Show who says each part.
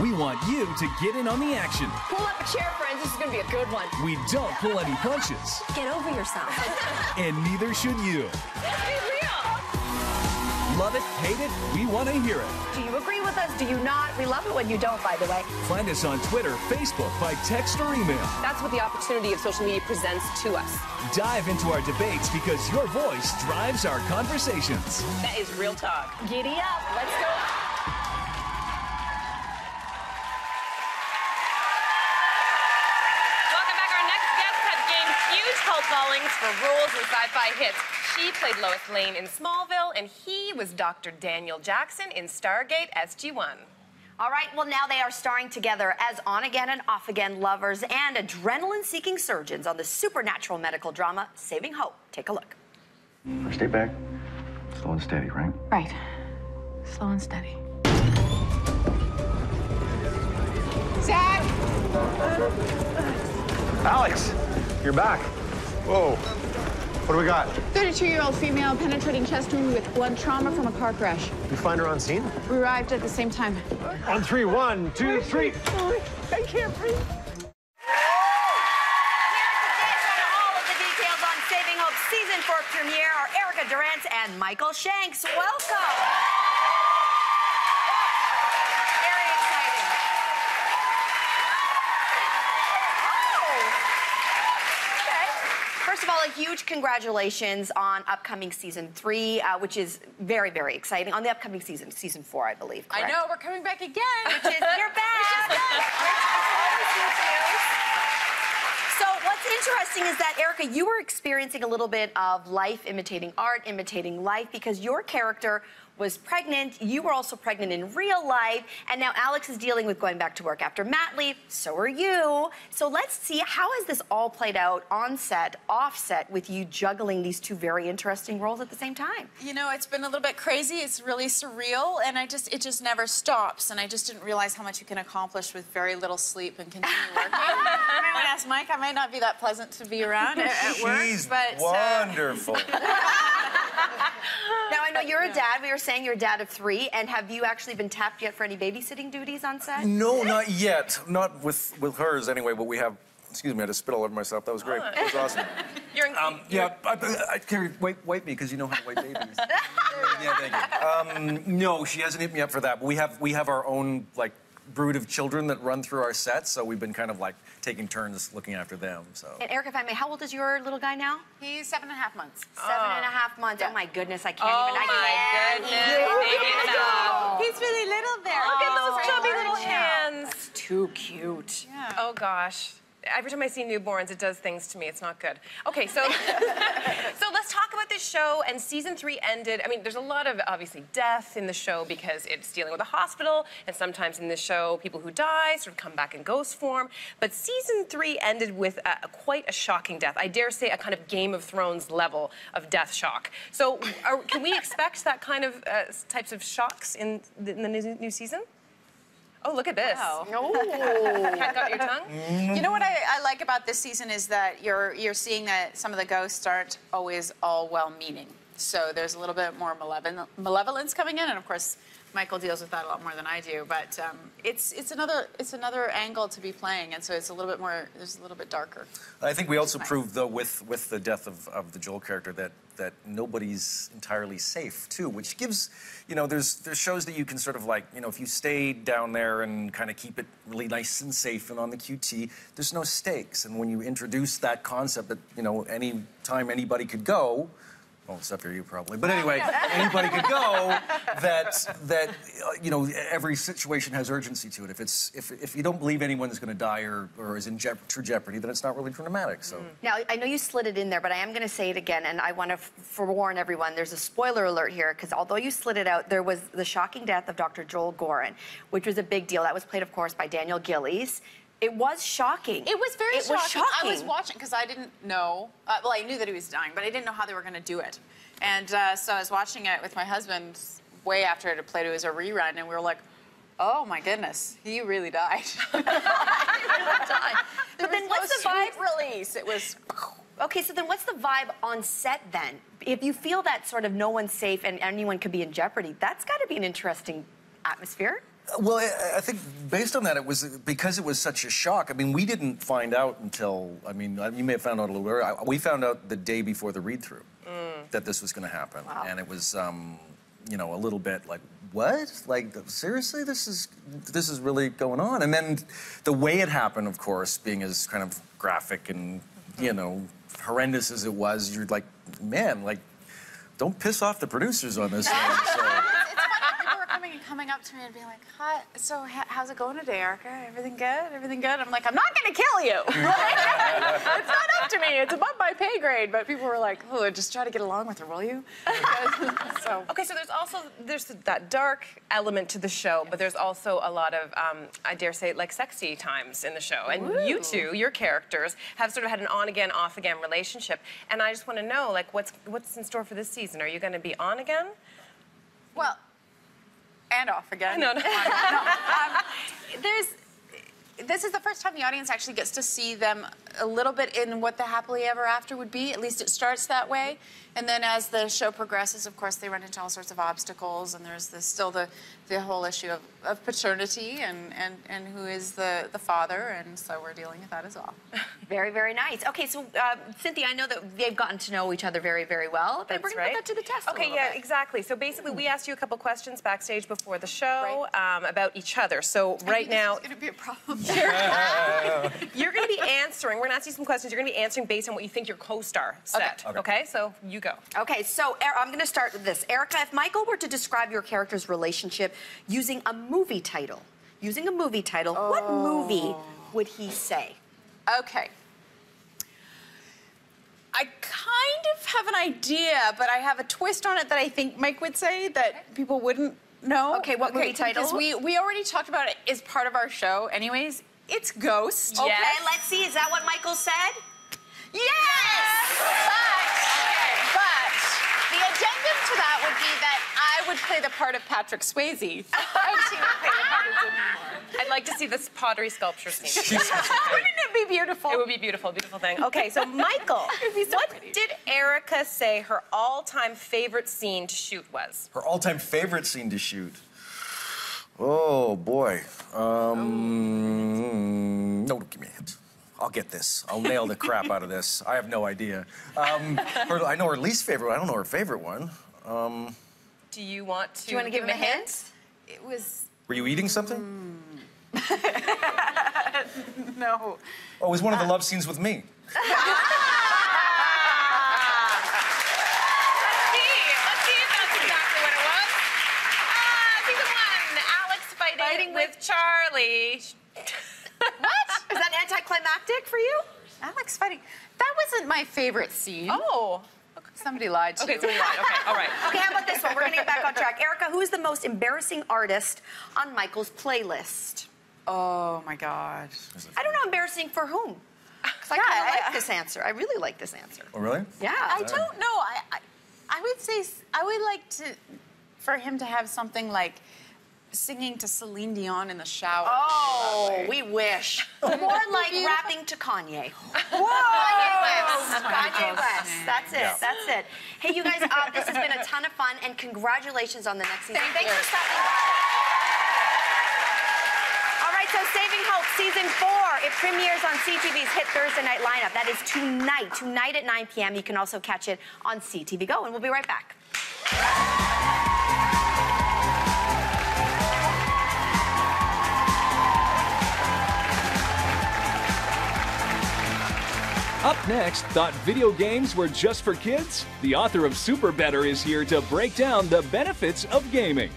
Speaker 1: We want you to get in on the action.
Speaker 2: Pull up a chair, friends. This is going to be a good one.
Speaker 1: We don't pull any punches,
Speaker 3: Get over yourself.
Speaker 1: and neither should you.
Speaker 2: Let's be real.
Speaker 1: Love it, hate it, we want to hear it.
Speaker 3: Do you agree with us? Do you not? We love it when you don't, by the way.
Speaker 1: Find us on Twitter, Facebook, by text or email.
Speaker 2: That's what the opportunity of social media presents to us.
Speaker 1: Dive into our debates because your voice drives our conversations.
Speaker 2: That is real talk.
Speaker 3: Giddy up. Let's go.
Speaker 2: Gained huge cult for roles in sci-fi hits. She played Lois Lane in Smallville, and he was Dr. Daniel Jackson in Stargate SG-1.
Speaker 3: All right, well, now they are starring together as on again and off again lovers and adrenaline seeking surgeons on the supernatural medical drama Saving Hope. Take a look.
Speaker 4: Stay back. Slow and steady, right?
Speaker 5: Right. Slow and steady. Zach!
Speaker 6: Alex, you're back. Whoa. What do we got?
Speaker 5: 32-year-old female penetrating chest wound with blood trauma from a car crash.
Speaker 6: You find her on scene?
Speaker 5: We arrived at the same time.
Speaker 6: On three, one, two, three.
Speaker 5: I can't breathe.
Speaker 3: Here's the dish on all of the details on Saving Hope season four premiere are Erica Durance and Michael Shanks. Welcome. Very exciting. Oh. Okay. First of all, a huge congratulations on upcoming season three, uh, which is very, very exciting. On the upcoming season, season four, I believe.
Speaker 5: I know, we're coming back again.
Speaker 3: Which is you're back. So what's interesting is that Erica, you were experiencing a little bit of life imitating art, imitating life, because your character was pregnant. You were also pregnant in real life, and now Alex is dealing with going back to work after mat leave. So are you. So let's see how has this all played out on set, off set, with you juggling these two very interesting roles at the same time.
Speaker 5: You know, it's been a little bit crazy. It's really surreal, and I just it just never stops. And I just didn't realize how much you can accomplish with very little sleep and continue working. I might ask Mike. I might not be that pleasant to be around at, at work,
Speaker 7: She's
Speaker 5: but uh,
Speaker 7: wonderful.
Speaker 3: Now I know you're a dad. We were saying you're a dad of three, and have you actually been tapped yet for any babysitting duties on set?
Speaker 7: no, not yet. Not with with hers anyway. But we have. Excuse me, I had to spit all over myself. That was great. That was awesome.
Speaker 2: You're in,
Speaker 7: Um, yeah, I, I, I, Carrie, wipe, wipe me because you know how to wipe babies. yeah, thank you. Um, no, she hasn't hit me up for that. But we have we have our own like brood of children that run through our sets, so we've been kind of like taking turns looking after them. So.
Speaker 3: And Erica, if I may, how old is your little guy now?
Speaker 5: he's seven and a half months.
Speaker 3: Seven and a oh. half months. Oh my goodness, I can't
Speaker 2: Oh
Speaker 3: even. I
Speaker 2: my
Speaker 3: can't
Speaker 2: goodness,
Speaker 3: even.
Speaker 2: baby.
Speaker 5: He's really little there.
Speaker 2: Look at those
Speaker 5: Oh,
Speaker 2: chubby little hands.
Speaker 3: Too cute.
Speaker 2: Oh gosh. Every time I see newborns, it does things to me. It's not good. Okay, so so let's talk about this show. And season three ended. I mean, there's a lot of obviously death in the show because it's dealing with a hospital, and sometimes in the show, people who die sort of come back in ghost form. But season three ended with a, quite a shocking death. I dare say a kind of Game of Thrones level of death shock. So, are, can we expect that kind of uh, types of shocks in the, in the new, new season? Oh, look at this.
Speaker 5: Wow.
Speaker 3: Oh.
Speaker 2: Cat got your tongue? Mm-hmm.
Speaker 5: You know what I, I like about this season is that you're you're seeing that some of the ghosts aren't always all well-meaning. So there's a little bit more malevolent, malevolence coming in, and of course, Michael deals with that a lot more than I do. But um, it's it's another it's another angle to be playing, and so it's a little bit more. There's a little bit darker.
Speaker 7: I think we also
Speaker 5: Nice.
Speaker 7: proved, though, with, with the death of, of the Joel character, that that nobody's entirely safe too, which gives, you know, there's there's shows that you can sort of like, you know, if you stay down there and kind of keep it really nice and safe and on the QT, there's no stakes. And when you introduce that concept that you know, any time anybody could go. Well, except for you probably. But anyway, anybody could go. That that uh, you know every situation has urgency to it. If it's if, if you don't believe anyone's going to die or, or is in je- true jeopardy, then it's not really dramatic. So.
Speaker 3: Now, I know you slid it in there, but I am going to say it again, and I want to forewarn everyone. There's a spoiler alert here, because although you slid it out, there was the shocking death of Dr. Joel Goran, which was a big deal. That was played, of course, by Daniel Gillies. It was shocking.
Speaker 5: It was very
Speaker 3: It
Speaker 5: shocking.
Speaker 3: was shocking.
Speaker 5: I was watching because I didn't know. Uh, well, I knew that he was dying, but I didn't know how they were going to do it. And uh, so I was watching it with my husband way after it had played. It was a rerun, and we were like, "Oh my goodness, he really died." he really died.
Speaker 3: But then what's the
Speaker 5: vibe release? It was.
Speaker 3: Okay, so then what's the vibe on set then? If you feel that sort of no one's safe and anyone could be in jeopardy, that's got to be an interesting atmosphere.
Speaker 7: Well, I, I think based on that, it was because it was such a shock. I mean, we didn't find out until, I mean, uh, you may have found out a little earlier. I- We found out the day before the read through mm. that this was going to happen. And it was, um, you know, a little bit like, what? Like, seriously? This is, this is really going on? And then the way it happened, of course, being as kind of graphic and, mm-hmm. you know, horrendous as it was, you're like, man, like, don't piss off the producers on this thing. So.
Speaker 5: It's funny. People were coming up to me and being like, "Hi, so how's it going today, Erica? Everything good? Everything good?" I'm like, "I'm not gonna kill you. it's not up to me. It's above my pay grade." But people were like, "Oh, just try to get along with her, will you?" so
Speaker 2: Okay, so there's also there's that dark element to the show, but there's also a lot of um, I dare say like sexy times in the show. And you two, your characters, have sort of had an on again, off again relationship. And I just want to know, like, what's what's in store for this season? Are you going to be on again?
Speaker 5: well, and off again.
Speaker 2: No, no.
Speaker 5: no um, there's this is the first time the audience actually gets to see them a little bit in what the happily ever after would be. At least it starts that way. And then as the show progresses, of course, they run into all sorts of obstacles, and there's the, still the, the whole issue of, of paternity and, and, and who is the, the father, and so we're dealing with that as well.
Speaker 3: Very, very nice. Okay, so uh, Cynthia, I know that they've gotten to know each other very, very well. But we're
Speaker 2: That's
Speaker 3: going to
Speaker 2: right.
Speaker 3: put that to the test.
Speaker 2: Okay,
Speaker 3: little
Speaker 2: yeah,
Speaker 3: bit.
Speaker 2: exactly. So basically, we asked you a couple questions backstage before the show um, about each other. So right now,
Speaker 5: it's going to be a problem.
Speaker 2: you're going to be answering. We're going to ask you some questions. You're going to be answering based on what you think your co-star said.
Speaker 7: Okay.
Speaker 2: okay? So you go.
Speaker 3: Okay, so Er- I'm going to start with this. Erica, if Michael were to describe your character's relationship using a movie title, using a movie title, what movie would he say?
Speaker 5: Okay. I kind of have an idea, but I have a twist on it that I think Mike would say that people wouldn't know.
Speaker 3: Okay, what movie title?
Speaker 5: Because we, we already talked about it as part of our show, anyways. It's Ghost.
Speaker 2: Yes.
Speaker 3: Okay, let's see. Is that what Michael said?
Speaker 5: Yes! But, but the addendum to that would be that I would play the part of Patrick Swayze, and oh, she would play the part of Demi Moore.
Speaker 2: I'd like to see this pottery sculpture scene.
Speaker 5: Wouldn't it be beautiful?
Speaker 2: It would be beautiful, beautiful thing. Okay, so Michael,
Speaker 5: be so
Speaker 2: what
Speaker 5: pretty.
Speaker 2: did Erica say her all-time favorite scene to shoot was?
Speaker 7: Her all-time favorite scene to shoot. Oh boy. Um, no, give me a hint. I'll get this. I'll nail the crap out of this. I have no idea. Um, her, I know her least favorite. One. I don't know her favorite one.
Speaker 2: Do you want to?
Speaker 3: Do you want to give him a hint?
Speaker 5: It was
Speaker 7: Were you eating something?
Speaker 5: no.
Speaker 7: Oh, it was one of the love scenes with me.
Speaker 2: Let's see. Let's see if that's exactly what it was. Ah, season one. Alex fighting,
Speaker 3: Fighting
Speaker 2: with, Charlie.
Speaker 3: Is that anticlimactic for you?
Speaker 5: Alex fighting. That wasn't my favorite scene.
Speaker 2: Oh.
Speaker 5: Somebody lied to
Speaker 2: Okay,
Speaker 5: you.
Speaker 2: so we lied. Okay, all right.
Speaker 3: Okay, how about this one? We're going to get back on track. Erica, who is the most embarrassing artist on Michael's playlist?
Speaker 5: Oh my God.
Speaker 3: I don't know, embarrassing for whom? 'Cause I
Speaker 5: Yeah,
Speaker 3: kind of
Speaker 5: I-
Speaker 3: like this answer. I really like this answer.
Speaker 7: Oh, really?
Speaker 3: Yeah.
Speaker 5: I don't know. I, I I would say I would like to for him to have something like singing to Celine Dion in the shower.
Speaker 3: Oh, we wish. More like rapping to Kanye.
Speaker 5: Whoa!
Speaker 3: Kanye West. Kanye West. That's it.
Speaker 7: Yeah.
Speaker 3: That's it. Hey, you guys, uh, this has been a ton of fun, and congratulations on the next season.
Speaker 5: Thank
Speaker 3: Thanks
Speaker 5: you.
Speaker 3: for stopping by. All right, so Saving Hope season four. It premieres on CTV's hit Thursday night lineup. That is tonight. Tonight at 9 p.m. You can also catch it on CTV Go, and we'll be right back.
Speaker 1: Up next, thought video games were just for kids? The author of SuperBetter is here to break down the benefits of gaming.